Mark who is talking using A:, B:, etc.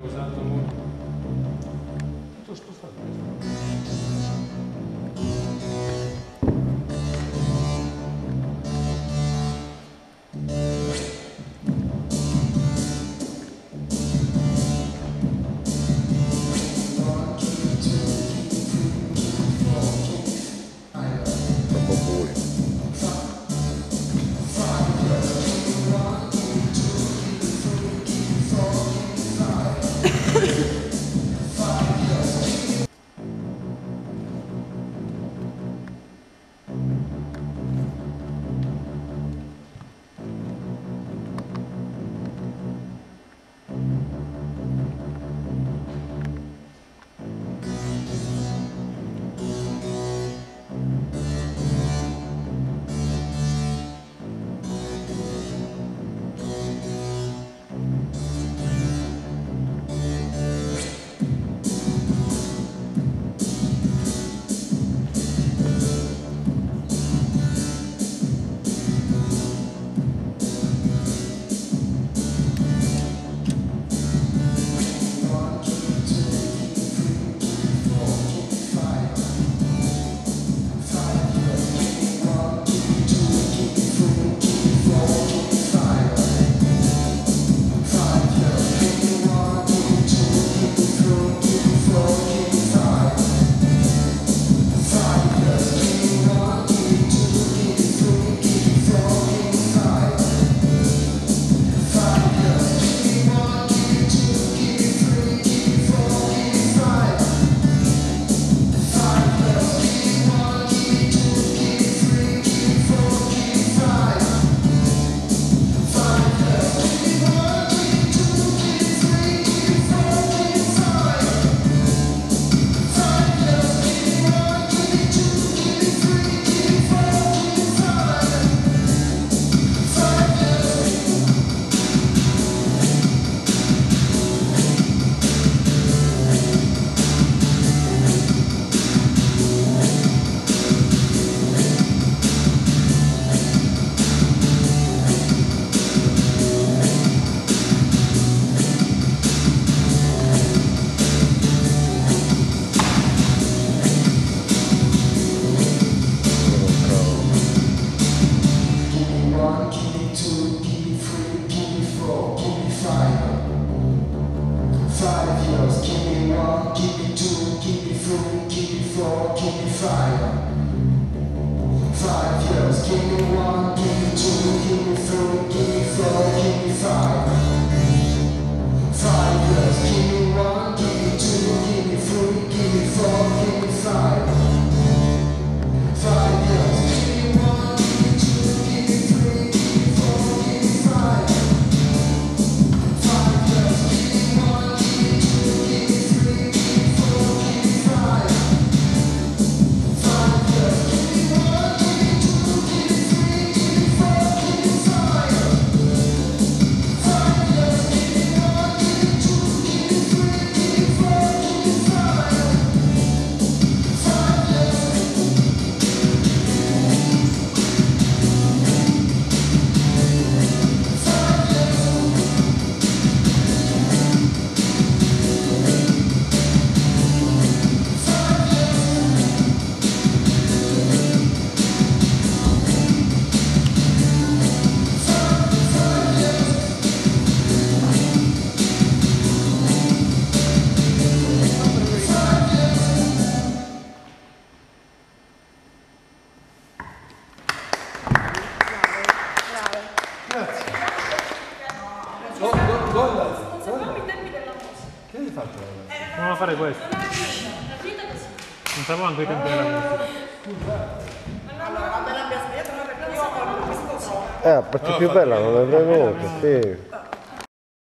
A: Exato. É então, estou estou two, give me three, give me four, give me five. Five years, give me one, give me two, give me three, give me four, give me five. Five years, give me one, give me two, give me three, guarda, non sappiamo i tempi della musica. Che hai fatto? Volevamo fare questo. Non era finita, così. Non sapevo anche i tempi della musica. Allora, me
B: l'abbia spiegato, non perché io ho
C: Eh, perché è più bella non l'avrei voluto, sì.